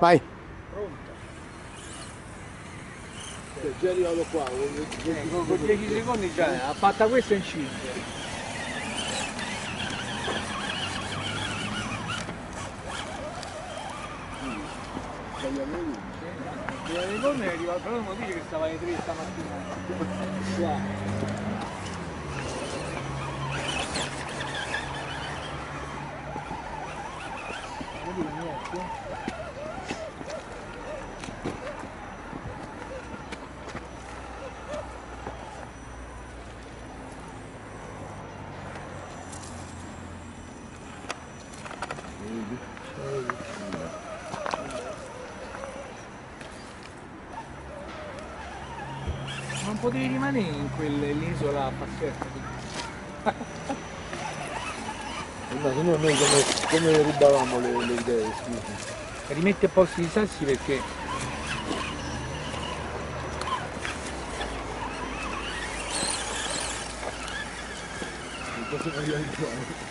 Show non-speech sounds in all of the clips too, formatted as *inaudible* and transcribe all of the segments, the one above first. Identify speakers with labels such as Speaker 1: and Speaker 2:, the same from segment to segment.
Speaker 1: Vai.
Speaker 2: Pronto.
Speaker 3: Cioè, già arrivato qua, con
Speaker 2: Ecco, con 10 secondi già ha fatta questa in 5.
Speaker 3: sbagliamo lui.
Speaker 2: Prima dei corni è arrivato, però non dice che stava alle 3 stamattina.
Speaker 3: Qua.
Speaker 2: Non dico niente. Non potevi rimanere in quell'isola a Passerta.
Speaker 3: Ma se no noi come, come rubavamo le, le idee, scusi.
Speaker 2: Rimetti a posto i sassi perché
Speaker 3: Cosa voglio fare?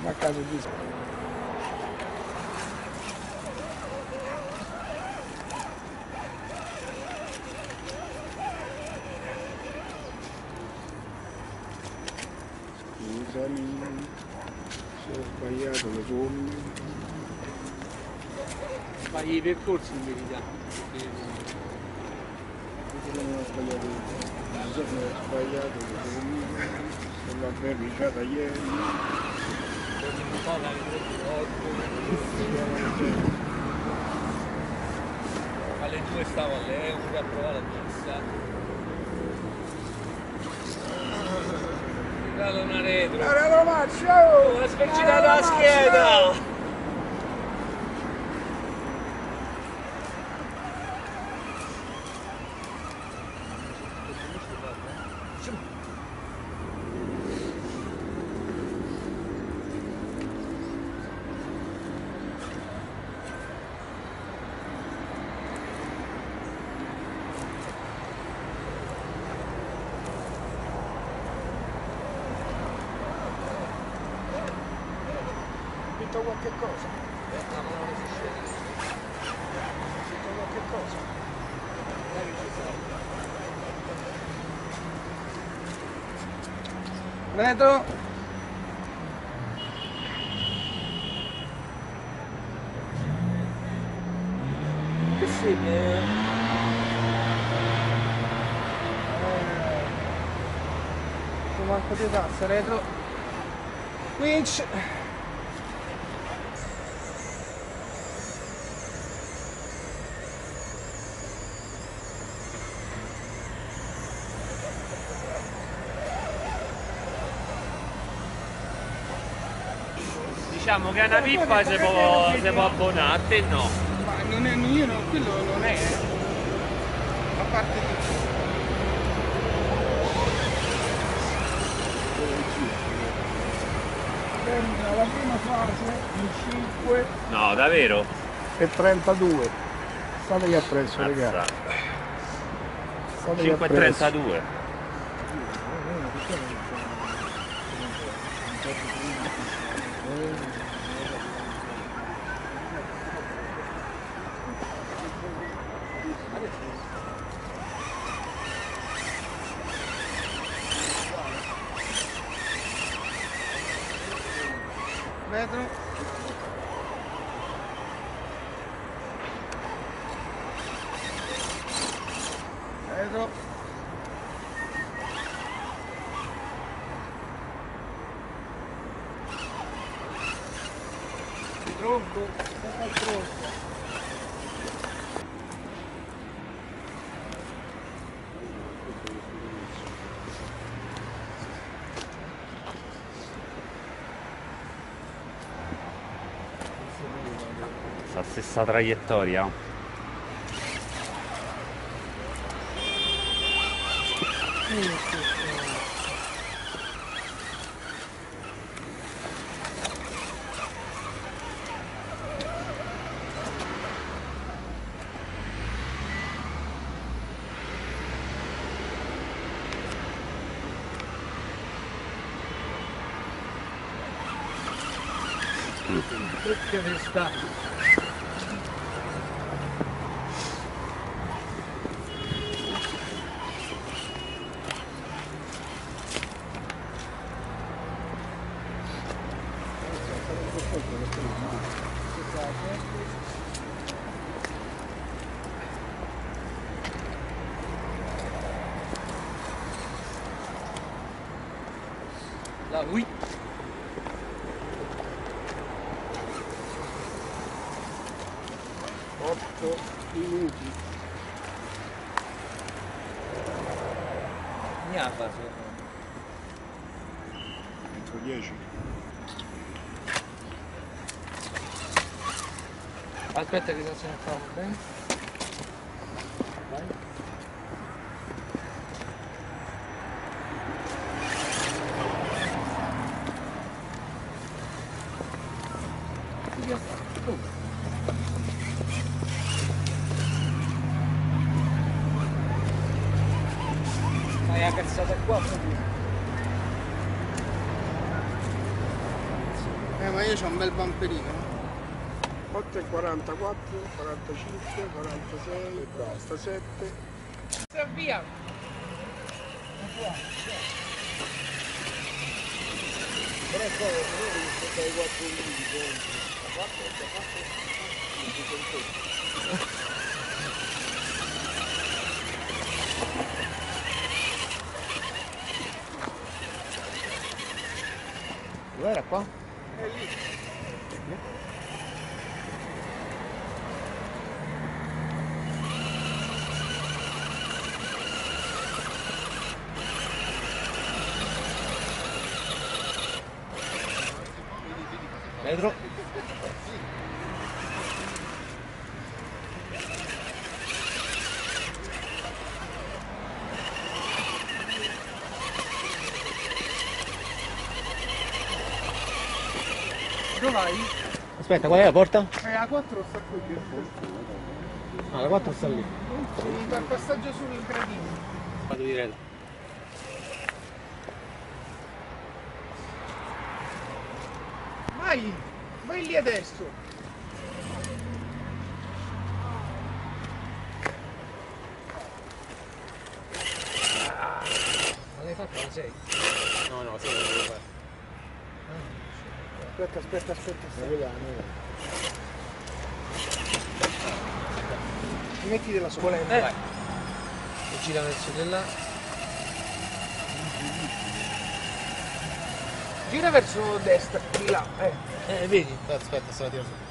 Speaker 2: siamo a casa di
Speaker 3: Scusami, se ho sbagliato le gomme.
Speaker 2: fai i percorsi in verità.
Speaker 3: Cosa non ho sbagliato le gomme? Scusami, ho sbagliato le gomme. Sono la verniciata ieri.
Speaker 2: Alle due stavo all'euro a provare la pizza. Regalo una retro.
Speaker 3: Allora, ma ciao!
Speaker 2: Una sfercita la scheda!
Speaker 3: Detto qualche cosa? Detto qualche cosa?
Speaker 2: Retro! Che segni? Eh, tassa, retro. Winch!
Speaker 4: Diciamo che una pippa si può, si può abbonare, no.
Speaker 2: Ma non è io, no, quello non è. A parte tutto.
Speaker 3: La prima fase in 5
Speaker 4: No, davvero?
Speaker 3: e 32. Stategli appresso.
Speaker 4: Mazza.
Speaker 3: Stategli appresso.
Speaker 4: 5,32. questa traiettoria
Speaker 3: Look
Speaker 5: at
Speaker 3: this stuff.
Speaker 5: Aspetta che se ne fa bene. Vai. Fai la cazzata Eh ma io ho un bel bamperino
Speaker 3: 8 e 44, 45, 46, 47.
Speaker 5: Si avvia!
Speaker 3: Però poi non è che dai 4 minuti dentro. 4, 4,
Speaker 5: Dov'era qua?
Speaker 1: Aspetta, qual è la porta?
Speaker 5: Eh, la 4 sta qui.
Speaker 1: Ah, la 4 sta lì.
Speaker 5: Devi fare passaggio sul gradino.
Speaker 1: Vado diretto.
Speaker 5: Vai! Vai lì adesso! Ma l'hai fatta la 6?
Speaker 1: No, no, sì, lo devo fare.
Speaker 5: Aspetta, aspetta, aspetta, aspetta. Metti della sopra. Eh. E gira verso di là. Gira verso destra, di là, eh.
Speaker 1: Eh, vedi? Aspetta, sto la tiro su.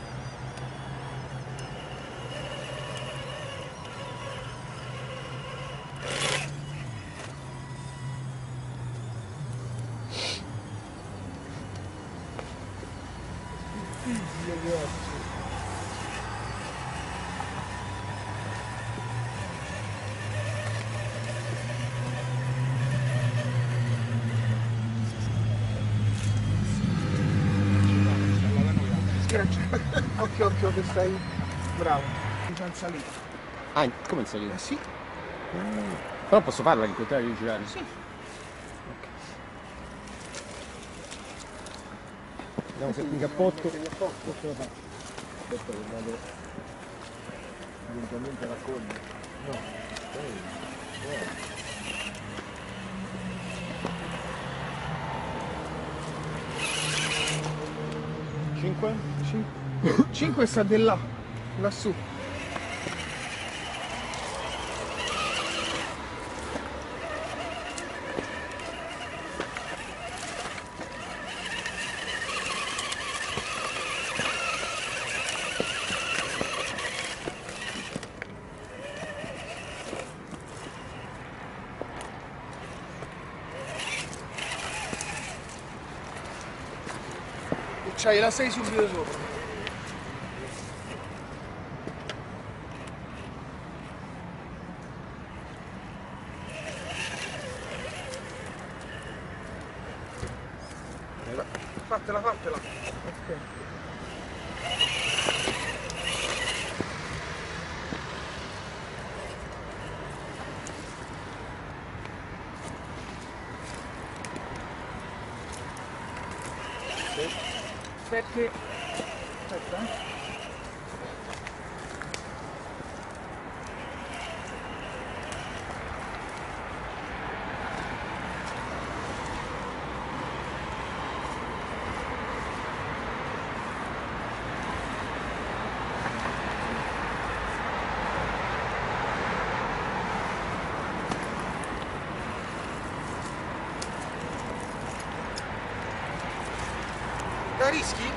Speaker 5: Schiaccia. Occhio, occhio che stai bravo. Già in salita.
Speaker 1: Ah, come in salita?
Speaker 5: Eh sì,
Speaker 1: Però posso farla in contrario di girare?
Speaker 5: sì.
Speaker 1: Vediamo se il cappotto.
Speaker 3: Aspetta che vado eventualmente a raccogliere.
Speaker 1: Cinque?
Speaker 5: 5 sta di là, lassù. C'hai la 6 subito sopra. Fatela, fatela. Ok. Sette, Aspetta, eh. La rischi?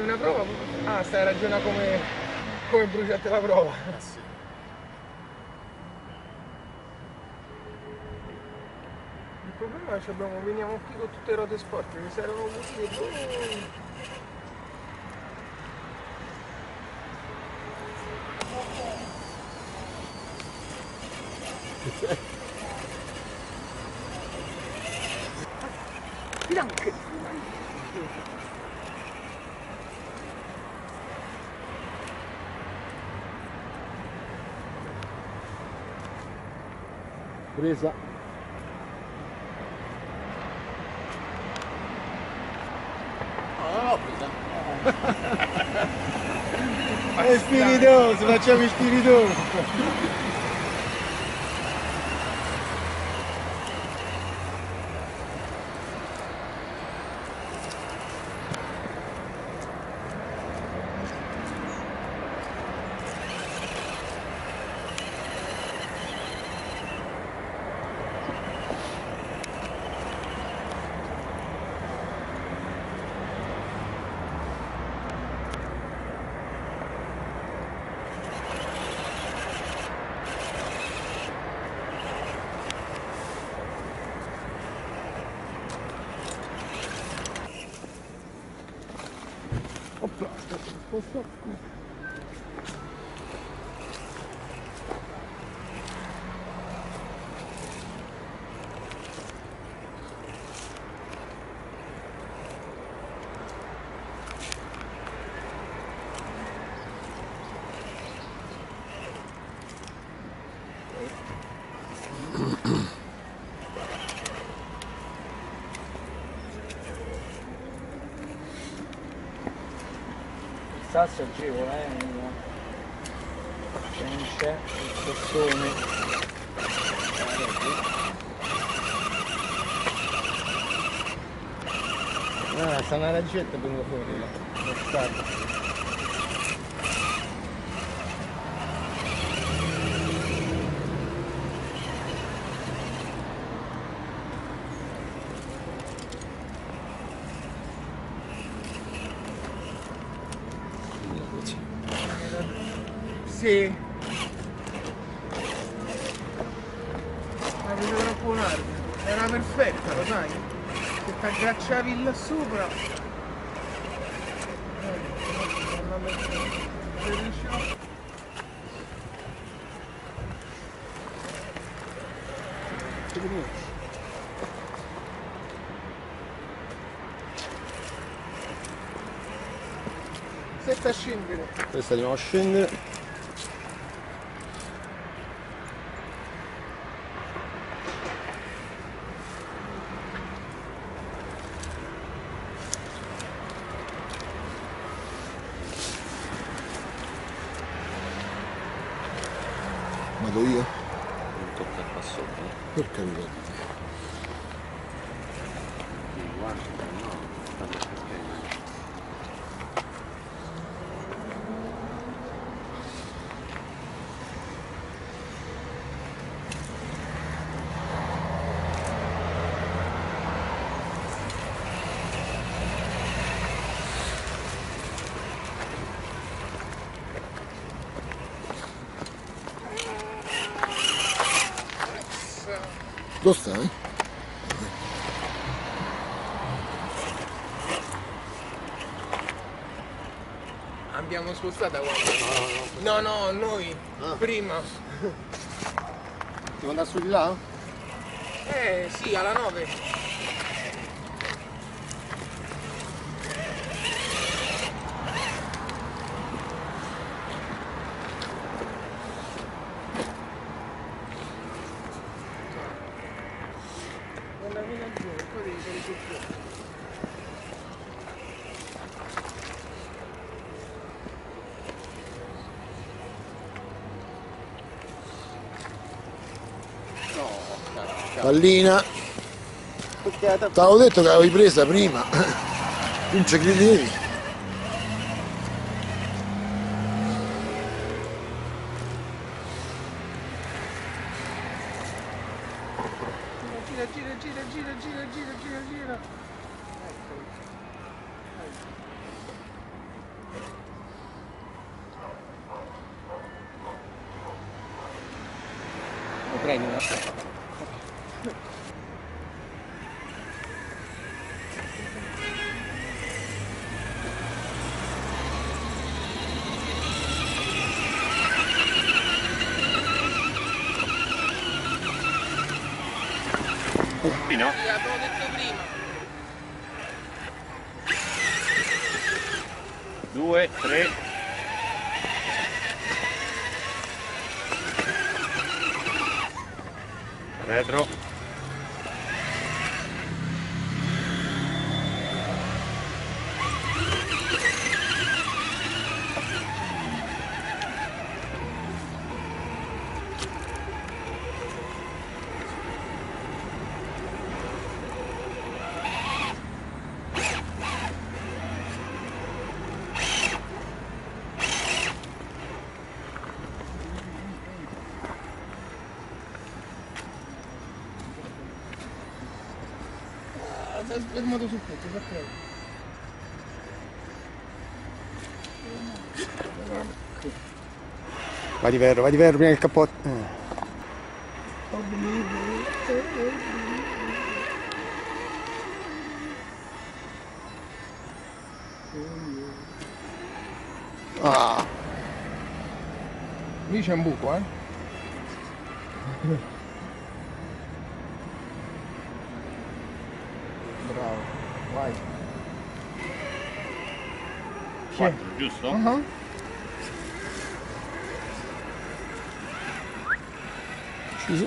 Speaker 5: Dai, una prova. Ah, stai ragiona come, come bruciate la prova. Il problema è che abbiamo, veniamo qui con tutte le ruote sporche, mi servono così. Finanche. *laughs*
Speaker 1: Presa. È *laughs* spiritoso, facciamo spiritoso.
Speaker 5: È agevole, eh? Non c'è il sassone.
Speaker 1: Ah, sta una ragetta venuta fuori là. Bastardo.
Speaker 5: Sì. Ma vedo troppo un'arma. Era perfetta, lo sai? Se ti aggracciavi là sopra. Sette a scendere.
Speaker 1: Questa dobbiamo scendere.
Speaker 3: Vado io?
Speaker 4: Non tocca qua sopra.
Speaker 3: Per carità.
Speaker 4: Guarda, no, stanno perché
Speaker 3: Dove stai?
Speaker 5: Abbiamo spostato a guarda. No, no, noi
Speaker 1: Ah.
Speaker 5: prima.
Speaker 1: Devo andare su di là?
Speaker 5: Eh sì, alla 9. Guarda fino a giù, poi devi fare su giù.
Speaker 1: No, cazzo.
Speaker 3: Pallina, t'avevo detto che l'avevi presa prima. Non ci credevi.
Speaker 5: Gira, gira, gira, gira, gira, gira, gira, gira.
Speaker 1: Lo prendi, no?
Speaker 4: Sì, no? Retro.
Speaker 5: Ah, si è fermato sul pezzo, ok.
Speaker 1: Vai di ferro, vai di ferro prima del cappotto. Eh.
Speaker 3: Ah,
Speaker 5: Lì c'è un buco, eh. Bravo, vai.
Speaker 4: Quattro, giusto?
Speaker 5: Ah.
Speaker 3: Scusa.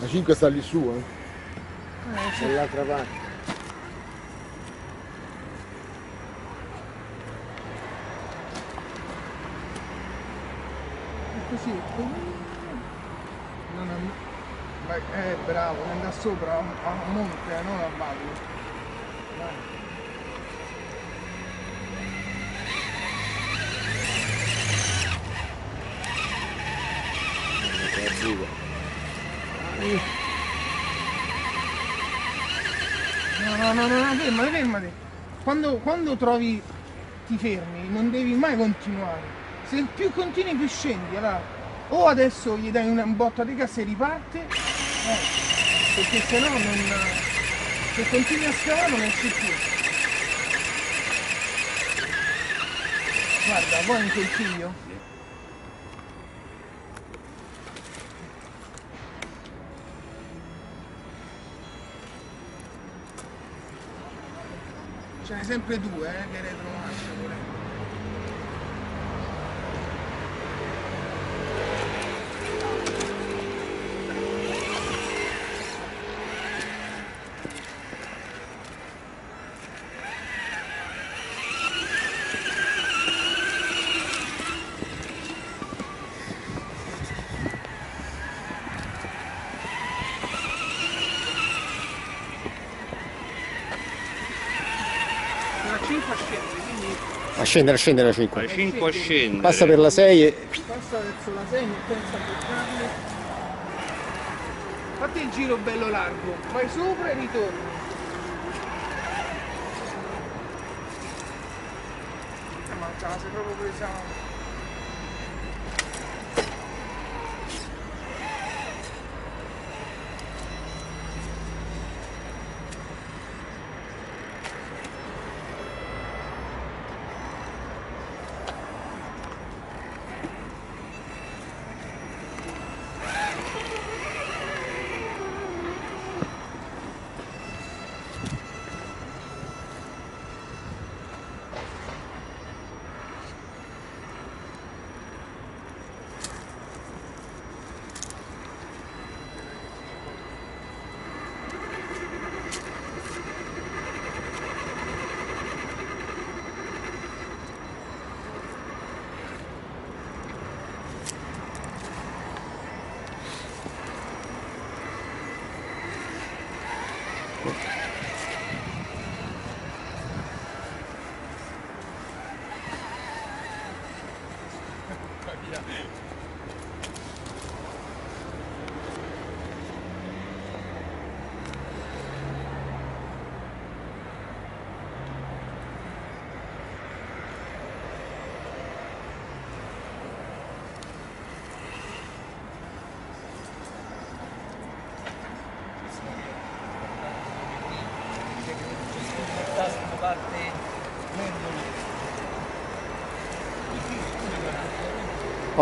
Speaker 3: La 5 sta lì su, eh.
Speaker 1: Dall'altra parte.
Speaker 5: Così. Non è... Vai, eh, bravo, andare sopra a, a monte, non a valle. Vai. No, no, no, no, no, fermati, fermati. Quando, quando trovi, ti fermi, non devi mai continuare. Se più continui più scendi, allora o adesso gli dai una botta di cassa e riparte, eh, perché se no non. Se continui a scavare non esci più. Guarda, poi un consiglio. Ce n'è sempre due, eh, che retromarcia volendo. La 5 scende, quindi
Speaker 1: A scendere, a scendere la 5.
Speaker 4: Fai 5 a scendere.
Speaker 1: Passa per la 6 e...
Speaker 5: passa verso la 6 e pensa a buttarli. Fatti il giro bello largo, vai sopra e ritorni. Ma la sei proprio presa.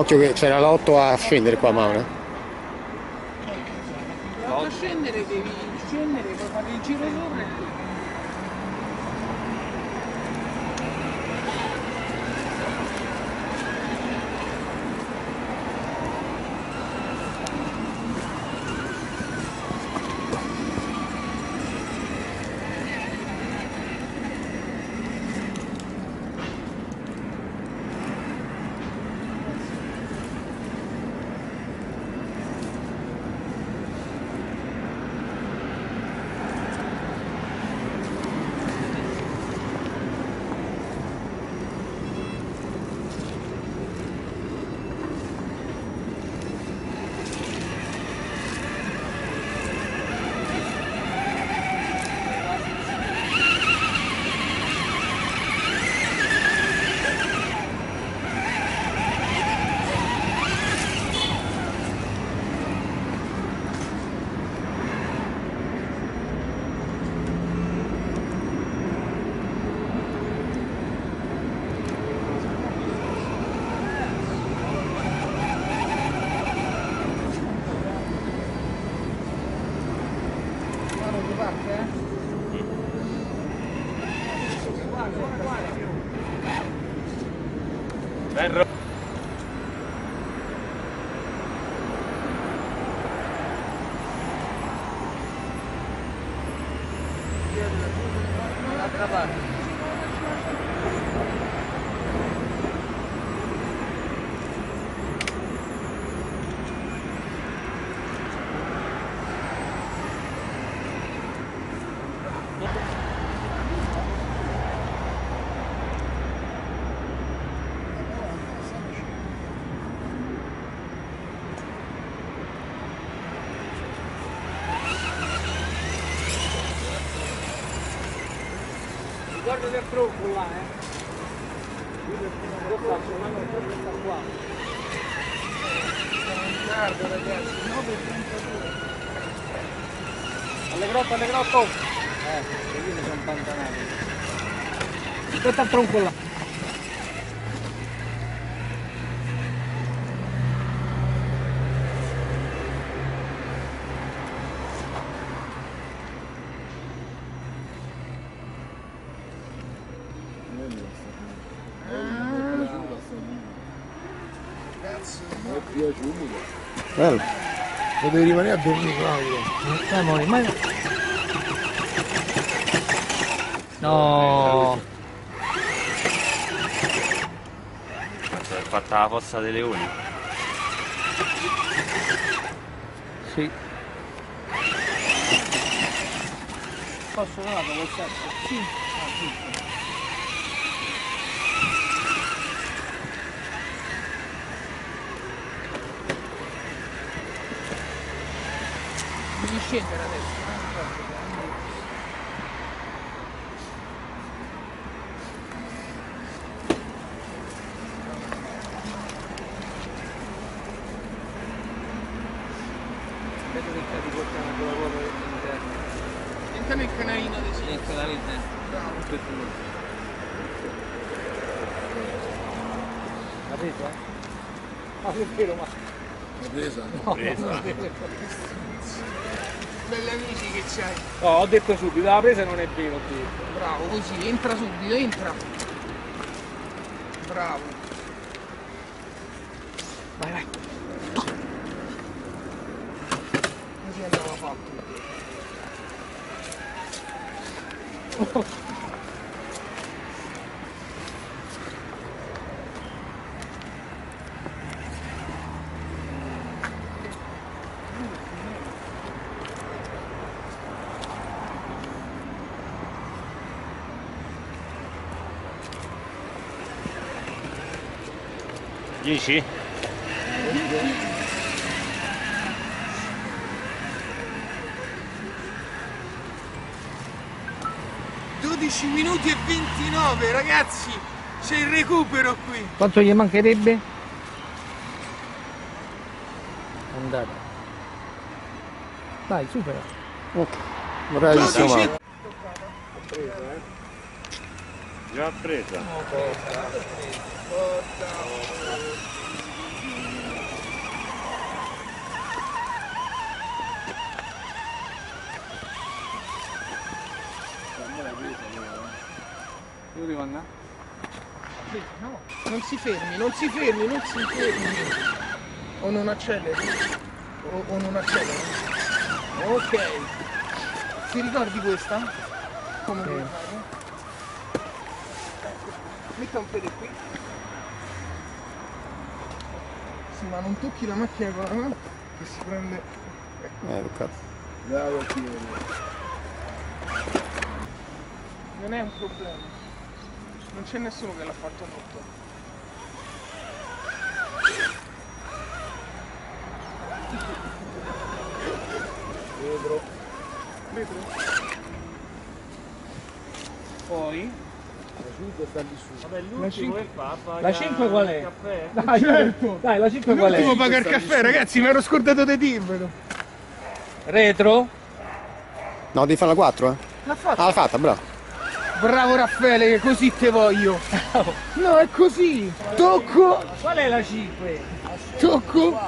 Speaker 1: Occhio che c'era l'otto a scendere qua Maura.
Speaker 5: Per scendere devi scendere, poi fare il giro sopra Guarda del tronco là, eh. Questa questa qua. Guarda ragazzi, 9,32. Alle grotte, alle grotte! Eh, sono pantanati. Aspetta il tronco là.
Speaker 3: Mi è piaciuto.
Speaker 1: Bello. Potevi rimanere a dormire Claudio.
Speaker 5: Dai, amore, ma... No!
Speaker 4: Si è fatta la fossa dei leoni.
Speaker 5: Sì. Posso col sacco? Sì. Ah, sì. Devi scendere adesso, eh? Vedo che ti portano con la ruota interna. Entra nel canalino di sinistra. Nel canalino Bravo. Capito? Ma perché lo ma?
Speaker 3: La presa?
Speaker 4: Presa.
Speaker 5: Belli amici che c'hai.
Speaker 2: No, ho detto subito, la presa non è vero, ho.
Speaker 5: Bravo, così, entra subito, entra. Bravo. 10? minuti e 29 ragazzi. C'è il recupero qui.
Speaker 2: Quanto gli mancherebbe? andata dai supera.
Speaker 1: Oh, bravissimo
Speaker 5: preso,
Speaker 1: eh?
Speaker 4: già presa.
Speaker 2: Dove andare?
Speaker 5: No, non si fermi, non si fermi, non si fermi. O non acceleri. O, o non acceleri. Ok. Ti ricordi questa? Come devi fare? Metta un piede qui. Sì, ma non tocchi la macchina con la mano che si prende.
Speaker 1: Eh, peccato.
Speaker 3: Bravo Piero.
Speaker 5: Non è un problema. Non c'è nessuno che l'ha fatto rotto. Vetro.
Speaker 2: Poi?
Speaker 3: La 5 sta lì su.
Speaker 4: Vabbè, l'ultimo che fa? Paga
Speaker 2: La 5 qual è?
Speaker 4: il caffè?
Speaker 2: Dai,
Speaker 5: Certo.
Speaker 2: dai, la 5 qual
Speaker 5: L'ultimo
Speaker 2: è?
Speaker 5: paga il caffè, ragazzi, mi ero scordato di dirvelo.
Speaker 2: Retro?
Speaker 1: No, devi fare la 4, eh?
Speaker 5: L'ha fatto.
Speaker 1: Ah, l'ha fatta, bravo.
Speaker 5: Bravo Raffaele, che così te voglio. No, è così. Tocco,
Speaker 2: Qual è la 5?
Speaker 5: tocco.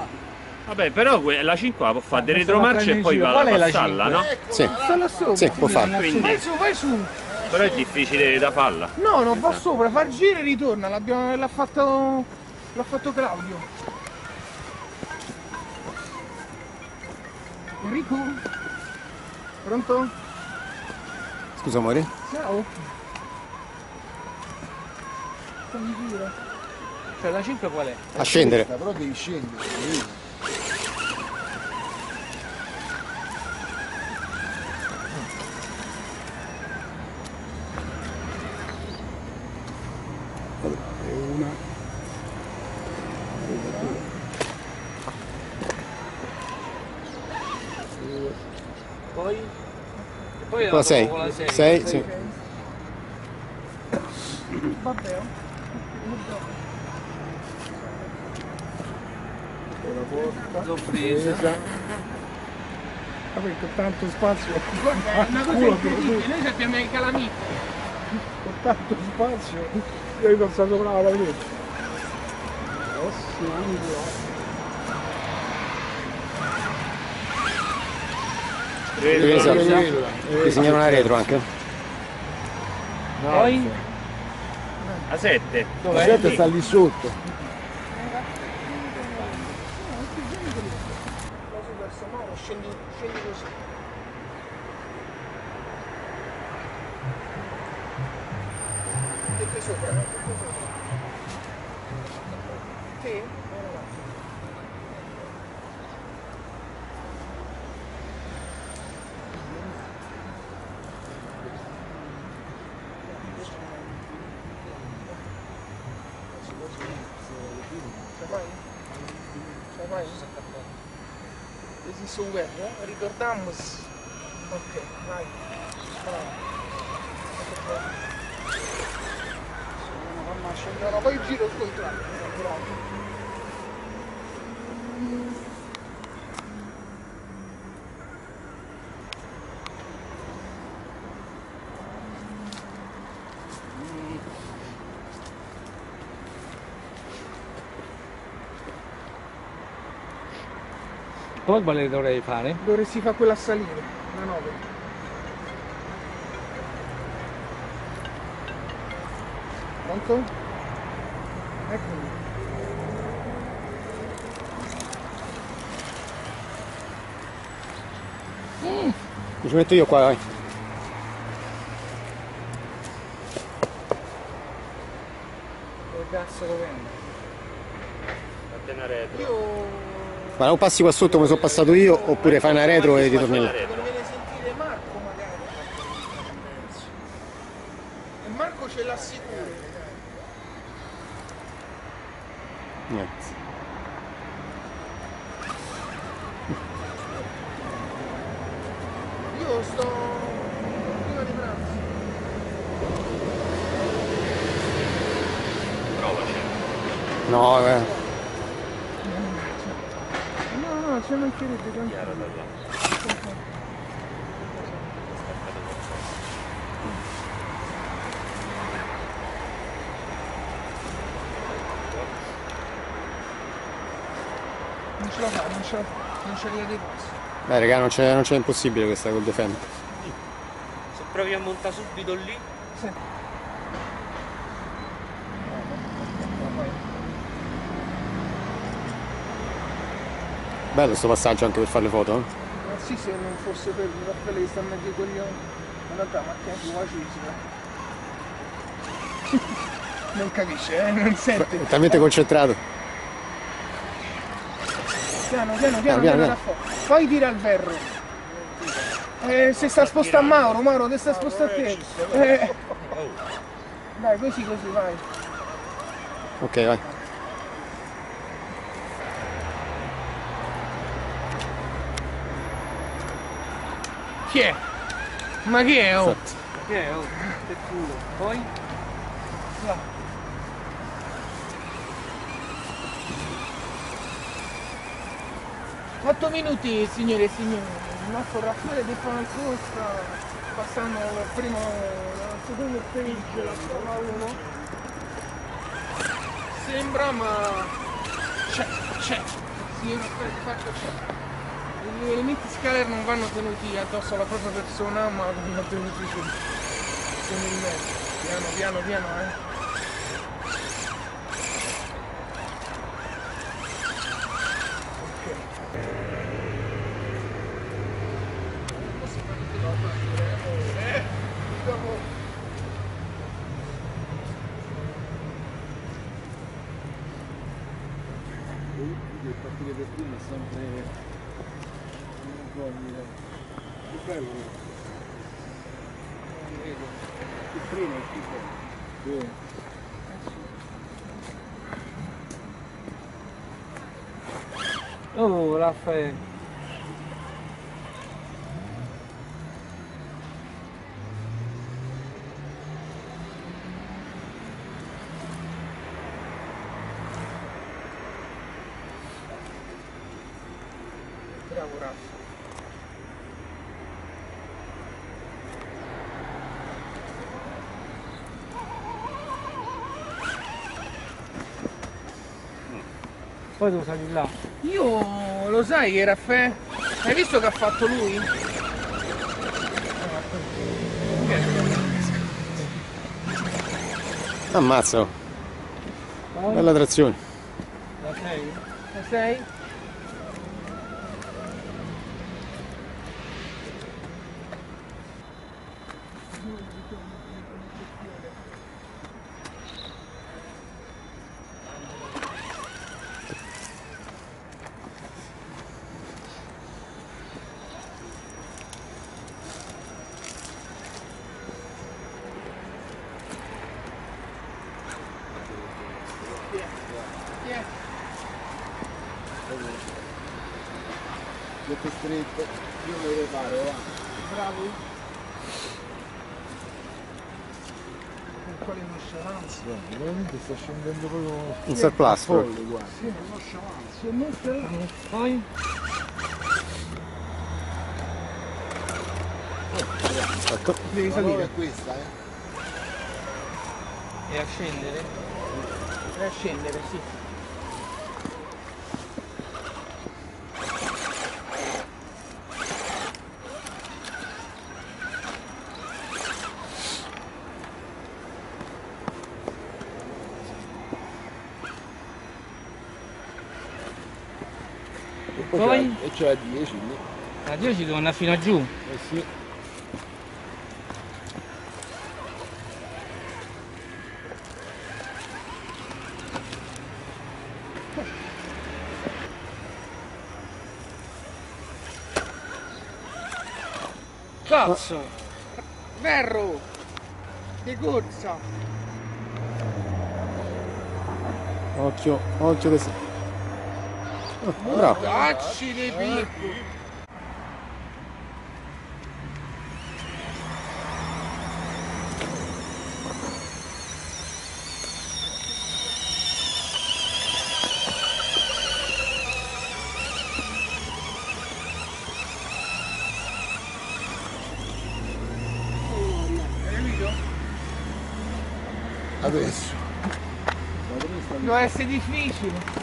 Speaker 4: Vabbè, però la 5 può fare di
Speaker 2: Questa la
Speaker 4: retromarcia e poi va
Speaker 2: giro.
Speaker 4: a
Speaker 2: Qual è la
Speaker 4: passarla, no?
Speaker 1: Sì,
Speaker 5: Sta là sopra.
Speaker 1: sì, può.
Speaker 4: Quindi,
Speaker 5: Vai su, vai su.
Speaker 4: Però è difficile da farla.
Speaker 5: No, non va sopra, fa il giro e ritorna. L'abbiamo, l'ha fatto. L'ha fatto Claudio. Enrico? Pronto?
Speaker 1: Scusa, amore.
Speaker 5: Ciao.
Speaker 2: Cioè la 5 qual è?
Speaker 1: A scendere.
Speaker 3: Però devi scendere. vedi? E una.
Speaker 2: Poi? E poi
Speaker 1: Con la 6.
Speaker 2: con la 6.
Speaker 1: 6, sì.
Speaker 5: Vabbè.
Speaker 2: Sorpresa.
Speaker 3: Presa. Vabbè, con tanto spazio.
Speaker 5: Guarda, è una cosa incredibile. Noi sappiamo i calamiti.
Speaker 3: Con tanto spazio. Io ho passato sopra la vedete. Prossimo angolo. Eh,
Speaker 1: Ti segnalo una retro anche.
Speaker 2: Poi?
Speaker 4: A 7.
Speaker 3: La 7 sta lì sotto.
Speaker 5: Scendi, scendi così. E sopra. e sopra. Te? Ce vai? Ce vai? Esiste un web, eh? Ricordamos. Ok, vai. Bravo. No, no, poi giro il contrario. Bravo.
Speaker 2: Poi quale dovrei fare?
Speaker 5: Dovresti fare quella a salire, la 9. Pronto? Eccomi.
Speaker 1: Mi ci metto io qua, vai.
Speaker 2: Dove cazzo lo vendo?
Speaker 4: Fate una retro.
Speaker 5: Io
Speaker 1: Ma o passi qua sotto come sono passato io, oppure fai una retro e ritorni là.
Speaker 5: Marco. E ce l'ha sicuro.
Speaker 1: Niente.
Speaker 5: Io sto prima di pranzo.
Speaker 4: Provaci.
Speaker 1: No, eh.
Speaker 5: No, no, ci mancherebbe tanto.
Speaker 4: Chiaro da là.
Speaker 5: Non ce la fa, non ce la la dei passi.
Speaker 1: Beh, raga, non c'è, non c'è impossibile questa col defend.
Speaker 4: Se provi a montare subito lì,
Speaker 5: Sì.
Speaker 1: Bello sto passaggio anche per fare le foto. eh?
Speaker 5: Ma sì, se non fosse per il Raffaele che sta in mezzo ai coglioni. In realtà macchina più facile. Non capisce, eh? Non sente.
Speaker 1: È talmente concentrato.
Speaker 5: Piano, piano, piano,
Speaker 1: piano.
Speaker 5: Poi tira il ferro. Eh, se sta spostando Mauro, Mauro, te sta spostando a te. Eh. Dai, così, così, vai.
Speaker 1: Ok, vai.
Speaker 5: Chi è? Ma chi è? Oh?
Speaker 2: Che è? Oh, che culo. Poi?
Speaker 5: 8 minuti signore e signori, il nostro Raffaele De Franco sta passando il primo, il secondo stage, la Formula 1. Sembra ma c'è, c'è, signor Raffaele De Franco c'è. Gli elementi scaler non vanno tenuti addosso alla propria persona ma vanno tenuti sul, sono in mezzo. Piano, piano, piano, eh.
Speaker 3: Le partite per prima è sempre un'incognita. Più bello. Non vedo. Il primo è più bello. Sì.
Speaker 2: Oh, Raffaele.
Speaker 5: Bravo Raffa.
Speaker 2: Poi tu sali là.
Speaker 5: Io lo sai che raffè? Hai visto che ha fatto lui?
Speaker 2: Ammazzo.
Speaker 1: Bella trazione.
Speaker 2: La 6?
Speaker 5: La 6? Nonchalance.
Speaker 2: Poi?
Speaker 1: Fatto.
Speaker 5: Devi
Speaker 3: La nuova
Speaker 5: salire.
Speaker 3: è questa, eh.
Speaker 2: E a scendere?
Speaker 5: E a scendere, sì.
Speaker 3: E
Speaker 2: Poi?
Speaker 3: c'è- E c'è la 10 lì.
Speaker 2: A 10 devo andare fino a giù.
Speaker 3: Eh sì.
Speaker 5: Cazzo! Ferro! Di corsa!
Speaker 1: Occhio, occhio che... se- Oh, bravo.
Speaker 5: Cacci dei picco! Hai capito?
Speaker 1: Adesso.
Speaker 5: Deve essere difficile.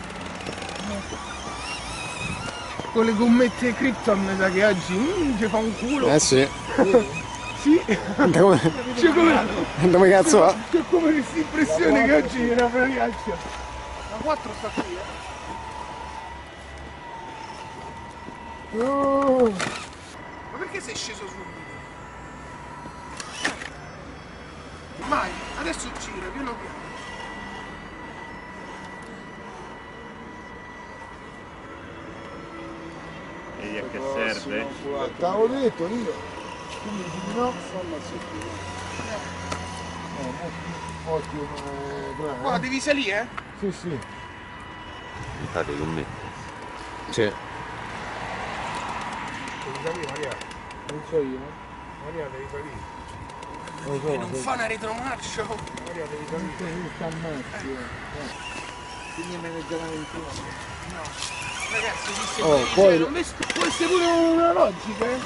Speaker 5: Con le gommette Krypton mi sa che oggi mm, ci fa un culo.
Speaker 1: Eh sì. *laughs*
Speaker 5: Sì,
Speaker 1: Guarda come,
Speaker 5: c'è come,
Speaker 1: come cazzo va.
Speaker 5: c'è come questa impressione che oggi era una calcia. La 4 sta qui, eh.
Speaker 1: Oh.
Speaker 5: Ma perché sei sceso subito? Vai, adesso gira, piano piano.
Speaker 4: Vedi a che serve?
Speaker 1: T'avevo detto io. Tu mi dici di no? Ottimo, eh, bravo.
Speaker 5: Qua devi salire, eh?
Speaker 1: Sì, sì.
Speaker 4: Fate con me.
Speaker 1: Sì.
Speaker 3: Devi salire Maria.
Speaker 1: Non so io.
Speaker 3: Maria devi salire.
Speaker 1: Non lo so.
Speaker 5: E non fa una retromarcia.
Speaker 3: Maria devi salire.
Speaker 1: Mi sta ammazzi. Quindi me ne già una ventina.
Speaker 5: Ragazzi, esiste
Speaker 1: Oh, poi-
Speaker 5: cioè, ves- può essere pure una logica, eh?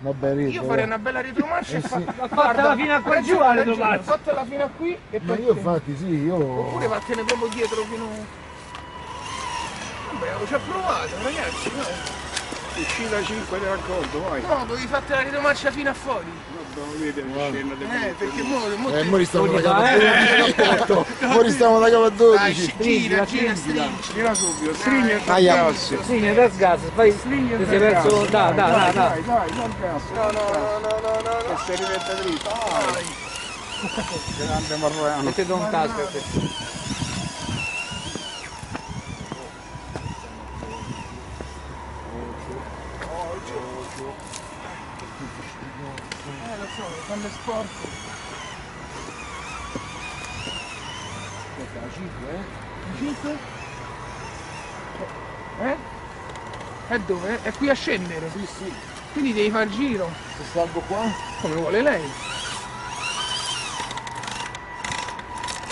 Speaker 1: Vabbè, rito.
Speaker 5: Io farei una bella retromarcia e
Speaker 1: Eh
Speaker 5: fa...
Speaker 1: sì.
Speaker 2: Fatta fino a qua giù la retromarcia.
Speaker 5: Fatela fino a qui e
Speaker 1: Ma
Speaker 5: poi...
Speaker 1: io infatti sì, io...
Speaker 5: Oppure vattene proprio dietro fino... Vabbè, ci ha provato, ragazzi, no?
Speaker 3: Uscita 5 del raccolto, vai.
Speaker 5: No, dovevi farti la retromarcia fino a fuori.
Speaker 3: Dobbiamo vedere la scena del
Speaker 5: Eh, perché mo... mo
Speaker 1: Eh,
Speaker 5: te-
Speaker 1: mo stiamo da
Speaker 2: Ogni
Speaker 1: capo a
Speaker 2: fa,
Speaker 1: 12. Mo stiamo da capo a
Speaker 5: Dai,
Speaker 1: 12.
Speaker 5: sci- gira, gira, stringi.
Speaker 3: Gira subito, stringi e
Speaker 1: Aia.
Speaker 3: gas.
Speaker 2: Sì, da sgas, fai
Speaker 3: Stringi
Speaker 2: ti
Speaker 3: e
Speaker 2: sei
Speaker 3: gas.
Speaker 2: perso, da, da, da, da.
Speaker 3: Dai, dai, dai, gas.
Speaker 5: No, no, no, no, no, no,
Speaker 3: Che
Speaker 5: no.
Speaker 3: si rimette dritto. Vai. Grande marrano.
Speaker 2: Mettete un tasto per
Speaker 5: Eh, lo so, quando è sporco.
Speaker 1: Aspetta, la 5, eh?
Speaker 5: 5? Eh? E dove? È qui a scendere.
Speaker 1: Sì, sì.
Speaker 5: Quindi devi far giro,
Speaker 1: Se salgo qua...
Speaker 5: come vuole lei.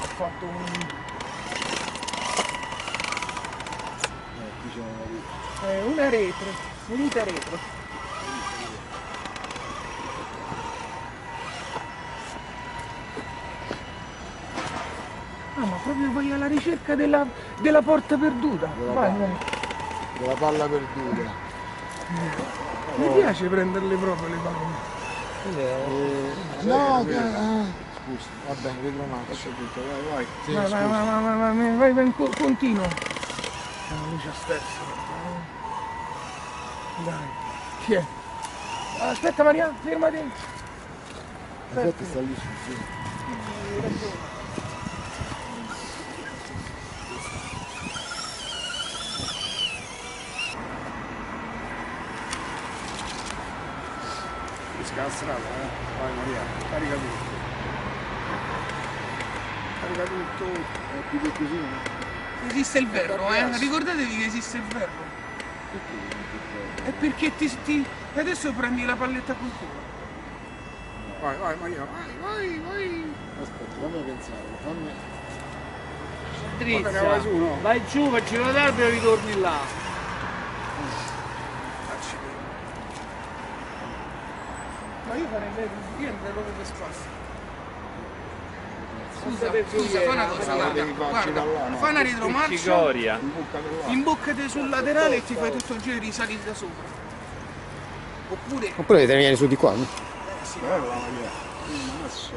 Speaker 5: Ho fatto un...
Speaker 1: Eh, qui c'è una vita.
Speaker 5: eh, una retro, venita retro. Proprio vai alla ricerca della, della porta perduta.
Speaker 1: Della
Speaker 5: Vai,
Speaker 1: palla.
Speaker 5: vai.
Speaker 1: Della palla perduta.
Speaker 5: Mi piace prenderle proprio le palle.
Speaker 1: Eh, no, che... ah, Scusa, va bene, retromarcia.
Speaker 3: Vai, vai.
Speaker 1: Sì,
Speaker 5: vai, vai, vai, vai, vai, vai, vai, vai, co- continua. La luce stessa. Dai. Chi è? Aspetta Maria, fermati.
Speaker 1: Aspetta, sta lì su, sì.
Speaker 3: Strada, eh. Vai Maria, carica tutto. Carica tutto.
Speaker 1: È più che così, no?
Speaker 5: Esiste il verro, eh? Ricordatevi che esiste il verro. È perché ti, ti... adesso prendi la palletta col culo.
Speaker 3: Vai, vai Maria, vai, vai, vai.
Speaker 1: Aspetta, fammi pensare, fammi...
Speaker 3: Bene, vai su,
Speaker 2: drizza.
Speaker 3: no?
Speaker 2: Vai giù, facci dardo e ritorni là.
Speaker 5: Io farei meglio, io andrei proprio per spasso. Scusa,
Speaker 2: per
Speaker 5: scusa, fa una cosa, guarda,
Speaker 3: devi
Speaker 5: guarda,
Speaker 3: da là,
Speaker 5: fa una retromarcia, imboccate sul laterale e ti fai tutto il giro e risali da sopra. Oppure,
Speaker 1: Oppure te ne vieni su di qua, no?
Speaker 3: Bella Maria. Mm, adesso.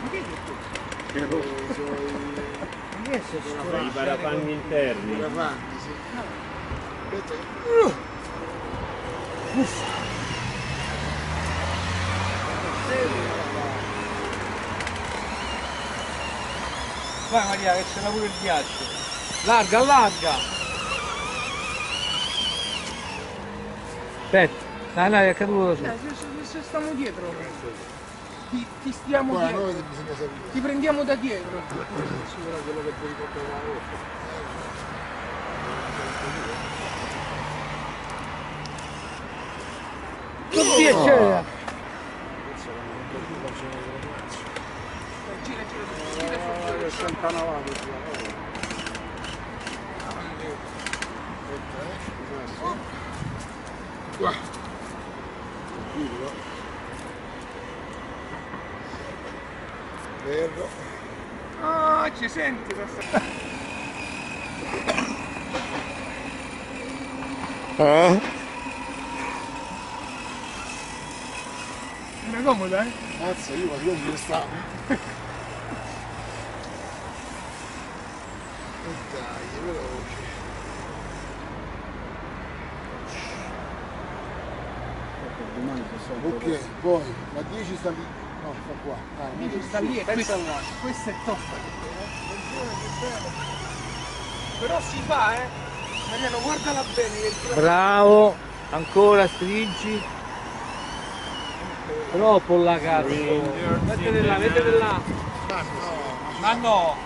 Speaker 5: ma che è che questo?
Speaker 4: I parafanghi interni.
Speaker 2: Vai Maria che c'era pure il ghiaccio. Larga, allarga. Aspetta, dai, dai, è caduto su.
Speaker 5: Eh, se, se- se stiamo dietro, ti, ti stiamo
Speaker 1: Qua
Speaker 5: dietro.
Speaker 1: noi bisogna sapere.
Speaker 5: Ti prendiamo da dietro.
Speaker 2: Così e c'era.
Speaker 5: Gira, gira, gira, gira su.
Speaker 1: Qua. Giro. Ferro.
Speaker 5: Ah, ci senti da sta-
Speaker 1: Ah?
Speaker 5: Era comoda, eh?
Speaker 1: Mazza, io ma io dove stavo? E dai, veloce. Ok, poi la 10 sta lì. No, sta qua. Ah,
Speaker 5: Lì ci sta lì e questa, questa è top. Però si fa, eh? Mariano, guardala bene che
Speaker 2: Bravo, ancora stringi. Troppo là cazzo. Mettete là, mettete là.
Speaker 4: Ma no!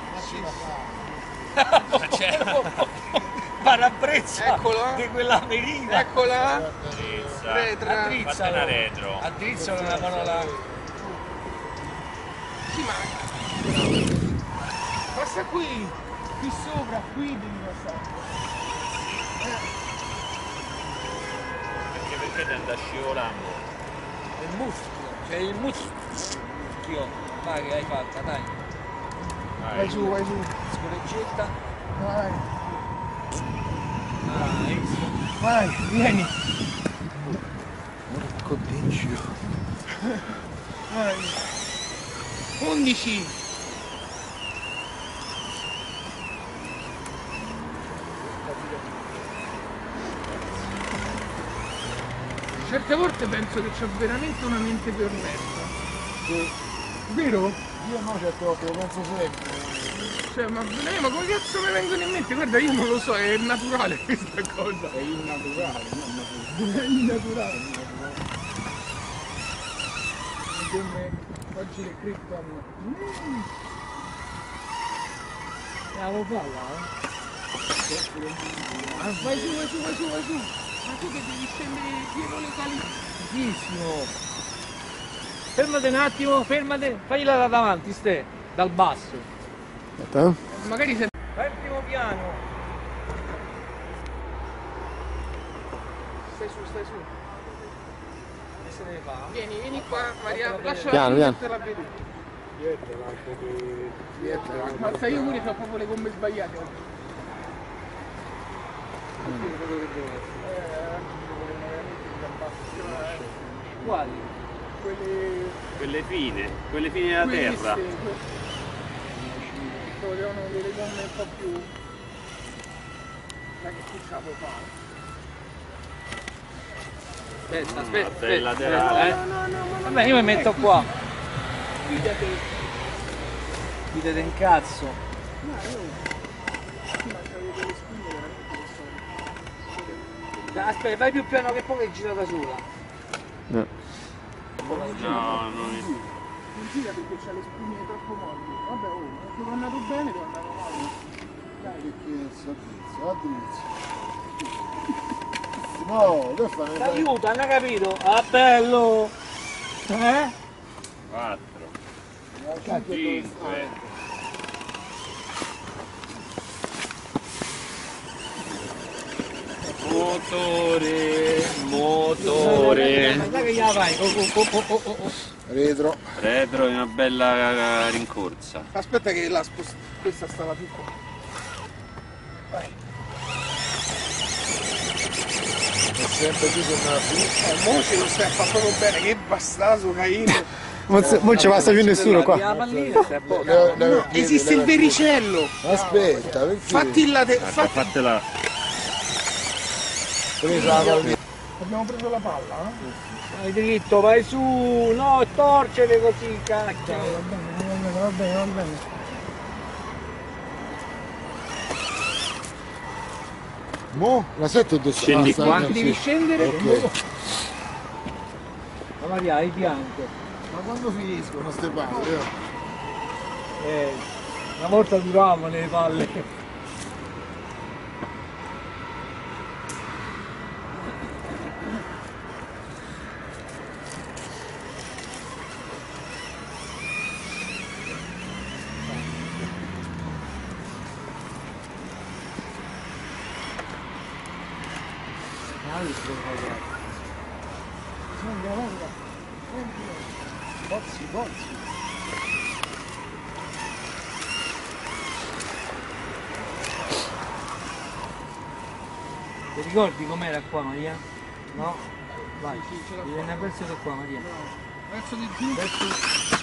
Speaker 4: Parabrezza
Speaker 5: Eccola.
Speaker 4: di quella merina!
Speaker 5: Eccola.
Speaker 4: Addrizza!
Speaker 5: Retra.
Speaker 4: Una retro!
Speaker 2: Addrizzo è una parola.
Speaker 5: Sì, ma... Passa qui. Qui sopra, qui devi passare.
Speaker 4: Perché perché ti andai scivolando?
Speaker 2: Il muschio, c'è il muschio. Vai che hai fatta, dai.
Speaker 5: Vai su, vai su.
Speaker 2: Scorreggetta.
Speaker 5: Vai.
Speaker 2: Ah, hai visto?
Speaker 5: Vai, vieni.
Speaker 1: Codiccio.
Speaker 5: Vai. 11. Certe volte penso che c'ho veramente una mente perversa. Vero?
Speaker 1: Io no certe volte lo penso sempre.
Speaker 5: Cioè, ma, eh, ma come cazzo mi vengono in mente? Guarda, io non lo so, è naturale *laughs* questa cosa.
Speaker 3: È innaturale, non naturale.
Speaker 5: È innaturale. Come oggi le Krypton. Mm.
Speaker 2: Ah, lo fa là,
Speaker 5: Vai su, vai su, vai su, vai su. Ma tu che devi scendere dietro le cali.
Speaker 2: Fighissimo. Fermate un attimo, fermate. Fagliela da davanti, ste. Dal basso.
Speaker 1: Aspetta.
Speaker 5: Magari se.
Speaker 2: Vai al primo piano.
Speaker 5: Stai su, stai su.
Speaker 2: Che se ne fa?
Speaker 5: Vieni, vieni qua, Maria.
Speaker 2: Fatela
Speaker 5: Lascia
Speaker 1: Piano,
Speaker 5: la vedi.
Speaker 3: Dietro lasciate... Dietro lasciate...
Speaker 5: Ma sai io pure ho proprio le gomme sbagliate oggi.
Speaker 2: Quali?
Speaker 5: Quelle.
Speaker 4: Quelle fine, quelle fine della
Speaker 5: queste,
Speaker 4: terra.
Speaker 5: que- Volevano delle gomme un po' più. Dai che puoi fare.
Speaker 2: Aspetta,
Speaker 4: Mm,
Speaker 2: aspetta, aspetta,
Speaker 4: laterale.
Speaker 2: eh.
Speaker 5: No, no, no, ma
Speaker 2: Vabbè, io mi metto qua.
Speaker 5: Guidate.
Speaker 2: Dite in cazzo.
Speaker 5: Ma io. Sì, ma c'avevo delle spine veramente che sono.
Speaker 2: Dai, Aspetta, vai più piano che poi è girata sola.
Speaker 4: No, non
Speaker 5: Non gira perché c'ha le spine troppo morbide. Vabbè, oh, è andato bene, è andato male. Dai,
Speaker 1: Che cazzo, addrizzo, addrizzo. No, che fai?
Speaker 2: Ti aiuta, hanno capito? Ah, bello! Eh?
Speaker 4: 4, 5, motore, motore.
Speaker 2: Dai che gliela fai? Oh, oh, oh, oh, oh, oh.
Speaker 1: Retro.
Speaker 4: Retro è una bella rincorsa.
Speaker 5: Aspetta che la spost- questa stava più qua. Vai.
Speaker 1: È sempre più sembra più.
Speaker 5: Eh, mo ce lo stai proprio bene, che bastardo Caino.
Speaker 1: Non *laughs* ci passa più nessuno
Speaker 2: La pallina, stai a posto.
Speaker 5: No, esiste il vericello.
Speaker 1: Aspetta, perché?
Speaker 5: Fatti il late- fatti-
Speaker 4: Fatela.
Speaker 5: Abbiamo preso la palla? Eh?
Speaker 2: Vai dritto, vai su, no, torcere così, cacchio.
Speaker 5: Va bene, va bene, va bene, va bene.
Speaker 3: Mo? La 7 è dove
Speaker 4: Scendi
Speaker 3: ah,
Speaker 4: qua?
Speaker 5: Devi scendere
Speaker 3: okay.
Speaker 2: Ma via, hai bianco.
Speaker 3: Ma quando finiscono queste palle?
Speaker 2: Eh, una volta duravano le palle. Qua Maria? No? Vai, ti viene verso da qua Maria.
Speaker 5: Verso di giù.
Speaker 2: Verso...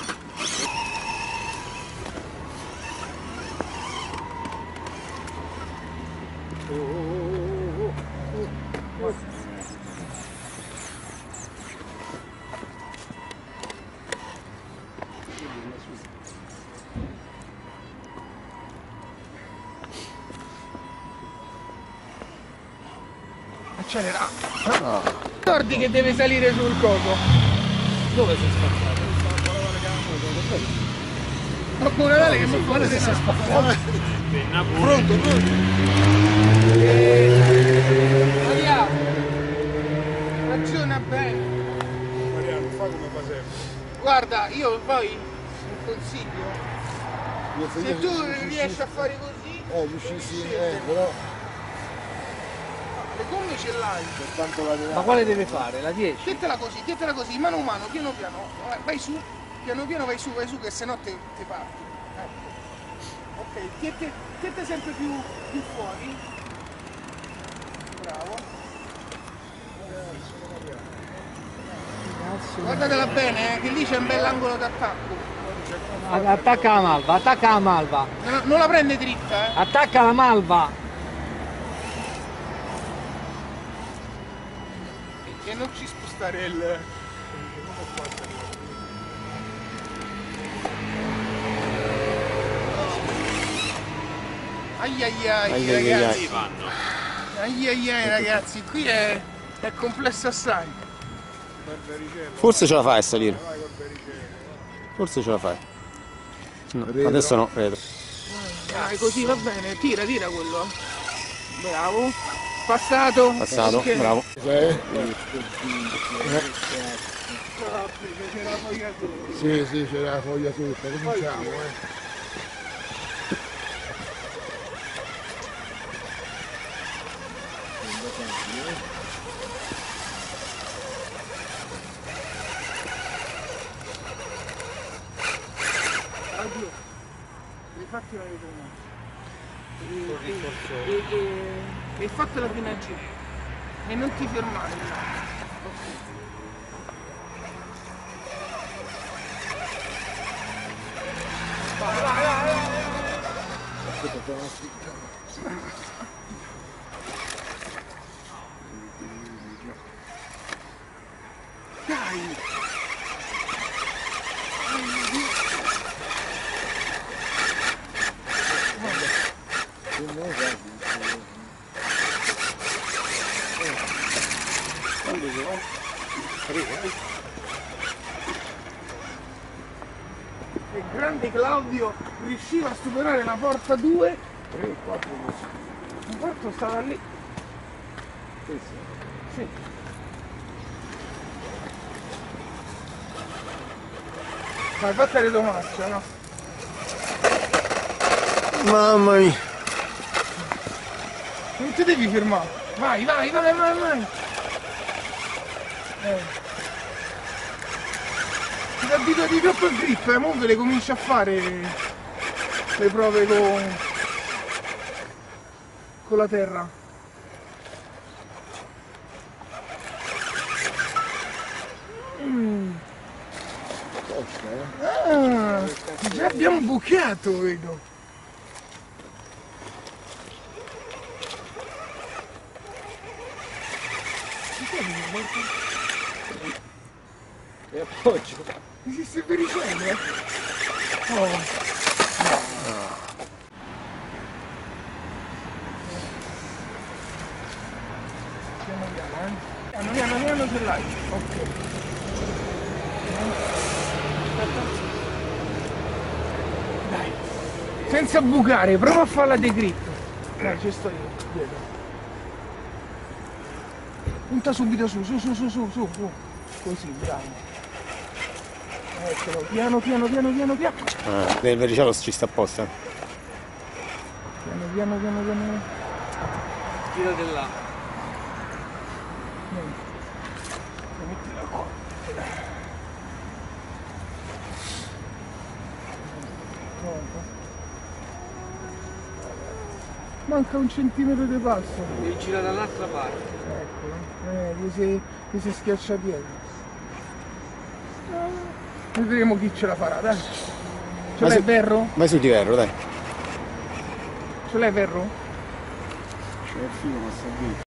Speaker 5: Accelera.
Speaker 3: Ah,
Speaker 5: Ricordi che deve salire sul coso.
Speaker 2: Dove sei spazzato?
Speaker 5: Qualcuno Natale che mi fa se
Speaker 4: Penna pure.
Speaker 3: pronto, pronto.
Speaker 5: Maria. Ragiona bene.
Speaker 3: Mariano, fa come fa sempre.
Speaker 5: Guarda, io poi un consiglio.
Speaker 3: Io
Speaker 5: Se tu riesci a fare così,
Speaker 3: Eh, riuscissi, eh, però
Speaker 5: le gomme ce l'hai.
Speaker 2: Ma quale deve fare? La 10?
Speaker 5: Tientela così, tientela così, mano a mano, piano piano. Vai- Vai su, piano piano vai su, vai su, che se no te, te parti. Ecco. Ok, tiente, tiente sempre più, più fuori. Bravo. Guardatela bene, eh, che lì c'è un bell'angolo d'attacco.
Speaker 2: Attacca la malva, attacca la malva.
Speaker 5: Non, non la prende dritta, eh.
Speaker 2: Attacca la malva.
Speaker 5: Non ci spostare il. Ai ai ai,
Speaker 1: Ai ai ai
Speaker 5: ragazzi. Ai ai ai ragazzi, qui è, è complesso assai.
Speaker 1: Forse ce la fai a salire. Forse ce la fai. No, adesso no, credo.
Speaker 5: Dai, così va bene, tira, tira quello. Bravo. Passato.
Speaker 1: Passato,
Speaker 5: Ok.
Speaker 1: bravo.
Speaker 3: Eh? Sì, sì, c'è la foglia tutta, cominciamo, eh.
Speaker 5: Addio. Devi farti una ritornata. E, e fatti la prima gira. E non ti fermare. Ok. Dai! E grande Claudio riusciva a superare la porta 2
Speaker 3: 3, 4 così.
Speaker 5: la porta stava lì sì. Vai, fatta le domacce, no?
Speaker 1: Mamma mia.
Speaker 5: Non ti devi fermare. Vai, vai, vai, vai, vai. Eh. Ti abituati troppo al grip, eh, mo ve le cominci a fare le prove con, con la terra. Mm. Ah, già abbiamo bucato, vedo.
Speaker 2: E appoggio.
Speaker 5: Esiste per i cieli, eh? Oh. Ce l'hai? Ok. Dai. Senza bucare, prova a farla di gritto. Dai, ci sto io, dietro. Punta subito su, su, su, su, su, su, su. Così, bravo. Eccolo, piano, piano, piano, piano, piano.
Speaker 1: Ah, del vericello ci sta apposta.
Speaker 5: Piano, piano, piano, piano.
Speaker 2: Tirate là.
Speaker 5: Mettila qua. Pronto? Manca un centimetro di passo.
Speaker 2: Devi girare dall'altra parte.
Speaker 5: Eccolo. Eh, gli si, gli si schiaccia piedi. Vedremo chi ce la farà, dai. Ce l'hai
Speaker 1: se-
Speaker 5: ferro?
Speaker 1: Vai su di ferro, dai.
Speaker 5: Ce l'hai ferro?
Speaker 3: C'è il filo, ma sta.